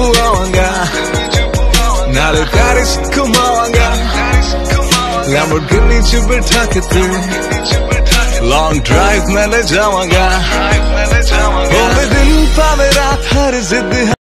부러워한가 나를 Paris ਘੁਮਾਵਾਂਗਾ 람보르기니 ਚ ਬਿਠਾ Long drive drive ਮੈਂ ਲੈ ਜਾਵਾਂਗਾ ਉਹ ਦਿਨ ਭਾਵੇਂ ਰਾਤ